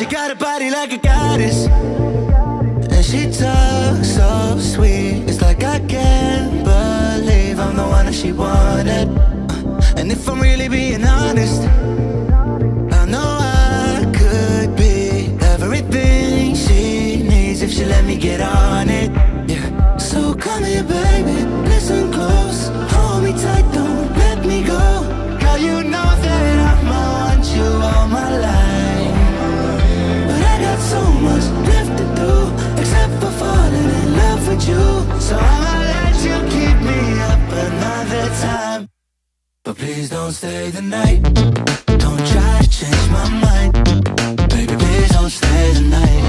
She got a body like a goddess. And she talks so sweet. It's like I can't believe I'm the one that she wanted. And if I'm really being honest I know I could be Everything she needs If she let me get on please don't stay the night. Don't try to change my mind. Baby, please don't stay the night